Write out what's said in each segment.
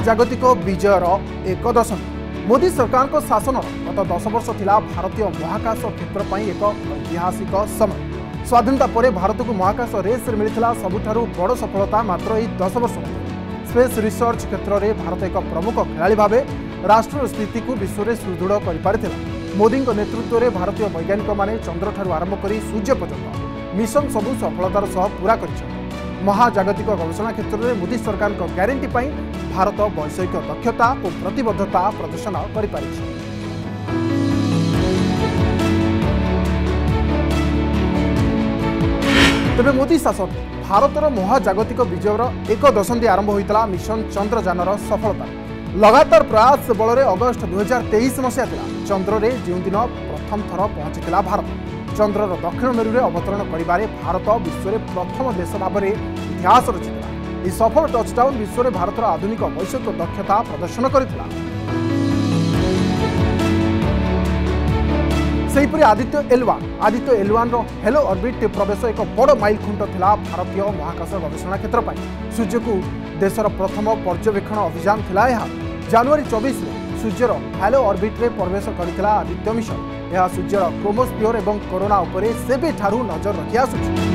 ମହାଜାଗତିକ ବିଜୟର ଏକ ଦଶନ୍ଧି ମୋଦି ସରକାରଙ୍କ ଶାସନର ଗତ ଦଶ ବର୍ଷ ଥିଲା ଭାରତୀୟ ମହାକାଶ କ୍ଷେତ୍ର ପାଇଁ ଏକ ଐତିହାସିକ ସମୟ। ସ୍ୱାଧୀନତା ପରେ ଭାରତକୁ ମହାକାଶ ରେସ୍ରେ ମିଳିଥିଲା ସବୁଠାରୁ ବଡ଼ ସଫଳତା ମାତ୍ର ଏହି ଦଶ ବର୍ଷ ମଧ୍ୟରେ। ସ୍ପେସ୍ ରିସର୍ଚ୍ଚ କ୍ଷେତ୍ରରେ ଭାରତ ଏକ ପ୍ରମୁଖ ଖେଳାଳି ଭାବେ ରାଷ୍ଟ୍ରର ସ୍ଥିତିକୁ ବିଶ୍ୱରେ ସୁଦୃଢ଼ କରିପାରିଥିଲା। ମୋଦିଙ୍କ ନେତୃତ୍ୱରେ ଭାରତୀୟ ବୈଜ୍ଞାନିକମାନେ ଚନ୍ଦ୍ରଠାରୁ ଆରମ୍ଭ କରି ସୂର୍ଯ୍ୟ ପର୍ଯ୍ୟନ୍ତ ମିଶନ ସବୁ ସଫଳତାର ସହ ପୁରା କରିଛନ୍ତି। ମହାଜାଗତିକ ଗବେଷଣା କ୍ଷେତ୍ରରେ ମୋଦି ସରକାରଙ୍କ ଗ୍ୟାରେଣ୍ଟି ପାଇଁ ଭାରତ ବୈଷୟିକ ଦକ୍ଷତା ଓ ପ୍ରତିବଦ୍ଧତା ପ୍ରଦର୍ଶନ କରିପାରିଛି ତେବେ ମୋଦି ଶାସନ ଭାରତର ମହାଜାଗତିକ ବିଜୟର ଏକ ଦଶନ୍ଧି ଆରମ୍ଭ ହୋଇଥିଲା ମିଶନ ଚନ୍ଦ୍ରଯାନର ସଫଳତା ଲଗାତାର ପ୍ରୟାସ ବଳରେ ଅଗଷ୍ଟ ଦୁଇହଜାର ତେଇଶ ମସିହା ଥିଲା ଚନ୍ଦ୍ରରେ ଯେଉଁଦିନ ପ୍ରଥମ ଥର ପହଞ୍ଚିଥିଲା ଭାରତ ଚନ୍ଦ୍ରର ଦକ୍ଷିଣ ମେରୁରେ ଅବତରଣ କରିବାରେ ଭାରତ ବିଶ୍ୱରେ ପ୍ରଥମ ଦେଶ ଭାବରେ ଇତିହାସ ରଚିଥିଲା ଏହି ସଫଳ ଟଚ୍ଡାଉନ୍ ବିଶ୍ୱରେ ଭାରତର ଆଧୁନିକ ବୈଷୟିକ ଦକ୍ଷତା ପ୍ରଦର୍ଶନ କରିଥିଲା ସେହିପରି ଆଦିତ୍ୟ ଏଲୱାନ୍ ଆଦିତ୍ୟ ଏଲୱାନ୍ର ହେଲୋ ଅର୍ବିଟ୍ ପ୍ରବେଶ ଏକ ବଡ଼ ମାଇଲ ଖୁଣ୍ଟ ଥିଲା ଭାରତୀୟ ମହାକାଶ ଗବେଷଣା କ୍ଷେତ୍ର ପାଇଁ। ସୂର୍ଯ୍ୟକୁ ଦେଶର ପ୍ରଥମ ପର୍ଯ୍ୟବେକ୍ଷଣ ଅଭିଯାନ ଥିଲା ଏହା। ଜାନୁଆରୀ ଚବିଶରେ ସୂର୍ଯ୍ୟର ହ୍ୟାଲୋ ଅର୍ବିଟ୍ରେ ପ୍ରବେଶ କରିଥିଲା ଆଦିତ୍ୟ ମିଶନ। ଏହା ସୂର୍ଯ୍ୟର କ୍ରୋମୋସ୍ପିଓର ଏବଂ କରୋନା ଉପରେ ସେବେଠାରୁ ନଜର ରଖି ଆସୁଛି।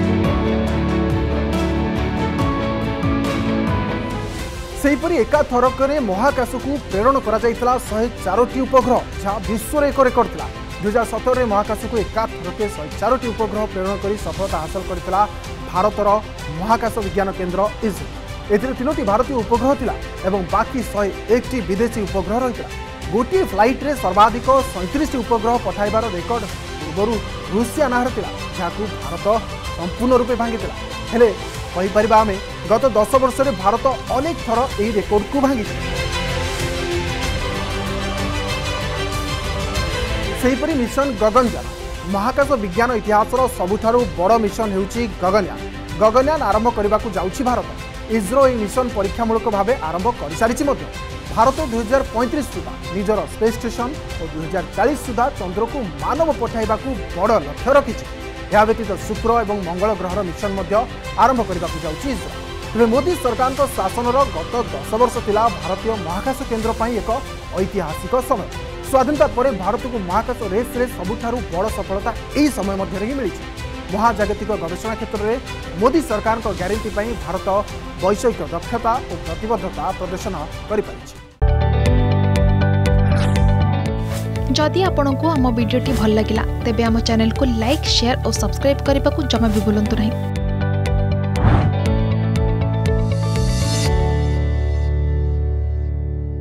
ସେହିପରି ଏକାଥରକରେ ମହାକାଶକୁ ପ୍ରେରଣ କରାଯାଇଥିଲା ଶହେ ଚାରୋଟି ଉପଗ୍ରହ ଯାହା ବିଶ୍ୱର ଏକ ରେକର୍ଡ ଥିଲା ଦୁଇହଜାର ସତରରେ ମହାକାଶକୁ ଏକାଥରକେ ଶହେ ଚାରୋଟି ଉପଗ୍ରହ ପ୍ରେରଣ କରି ସଫଳତା ହାସଲ କରିଥିଲା ଭାରତର ମହାକାଶ ବିଜ୍ଞାନ କେନ୍ଦ୍ର ଇସ୍ରୋ ଏଥିରେ ତିନୋଟି ଭାରତୀୟ ଉପଗ୍ରହ ଥିଲା ଏବଂ ବାକି ଶହେ ଏକଟି ବିଦେଶୀ ଉପଗ୍ରହ ରହିଥିଲା। ଗୋଟିଏ ଫ୍ଲାଇଟ୍ରେ ସର୍ବାଧିକ ସଇଁତିରିଶଟି ଉପଗ୍ରହ ପଠାଇବାର ରେକର୍ଡ ପୂର୍ବରୁ ରୁଷିଆ ନାଁରେ ଥିଲା ଯାହାକୁ ଭାରତ ସମ୍ପୂର୍ଣ୍ଣ ରୂପେ ଭାଙ୍ଗିଥିଲା ହେଲେ କହିପାରିବା ଆମେ ଗତ ଦଶ ବର୍ଷରେ ଭାରତ ଅନେକ ଥର ଏହି ରେକର୍ଡକୁ ଭାଙ୍ଗିଛି। ସେହିପରି ମିଶନ ଗଗନଯାନ ମହାକାଶ ବିଜ୍ଞାନ ଇତିହାସର ସବୁଠାରୁ ବଡ଼ ମିଶନ ହେଉଛି ଗଗନୟାନ ଗଗନୟାନ ଆରମ୍ଭ କରିବାକୁ ଯାଉଛି ଭାରତ। ଇସ୍ରୋ ଏହି ମିଶନ ପରୀକ୍ଷାମୂଳକ ଭାବେ ଆରମ୍ଭ କରିସାରିଛି ମଧ୍ୟ। ଭାରତ ଦୁଇହଜାର ପଇଁତିରିଶ ସୁଦ୍ଧା ନିଜର ସ୍ପେସ୍ ଷ୍ଟେସନ ଓ ଦୁଇହଜାର ଚାଳିଶ ସୁଦ୍ଧା ଚନ୍ଦ୍ରକୁ ମାନବ ପଠାଇବାକୁ ବଡ଼ ଲକ୍ଷ୍ୟ ରଖିଛି। ଏହା ବ୍ୟତୀତ ଶୁକ୍ର ଏବଂ ମଙ୍ଗଳ ଗ୍ରହର ମିଶନ ମଧ୍ୟ ଆରମ୍ଭ କରିବାକୁ ଯାଉଛି ଇସ୍ରୋ। ତେବେ ମୋଦି ସରକାରଙ୍କ ଶାସନର ଗତ ଦଶ ବର୍ଷ ଥିଲା ଭାରତୀୟ ମହାକାଶ କେନ୍ଦ୍ର ପାଇଁ ଏକ ଐତିହାସିକ ସମୟ ସ୍ୱାଧୀନତା ପରେ ଭାରତକୁ ମହାକାଶ ରେସ୍ରେ ସବୁଠାରୁ ବଡ଼ ସଫଳତା ଏହି ସମୟ ମଧ୍ୟରେ ହିଁ ମିଳିଛି ମହାଜାଗତିକ ଗବେଷଣା କ୍ଷେତ୍ରରେ ମୋଦି ସରକାରଙ୍କ ଗ୍ୟାରେଣ୍ଟି ପାଇଁ ଭାରତ ବୈଷୟିକ ଦକ୍ଷତା ଓ ପ୍ରତିବଦ୍ଧତା ପ୍ରଦର୍ଶନ କରିପାରିଛି जदि आपंक आम भिडी भल लगा तेब आम चैनल को लाइक शेयर और सब्सक्राइब करने को जमा भी भूलु नहीं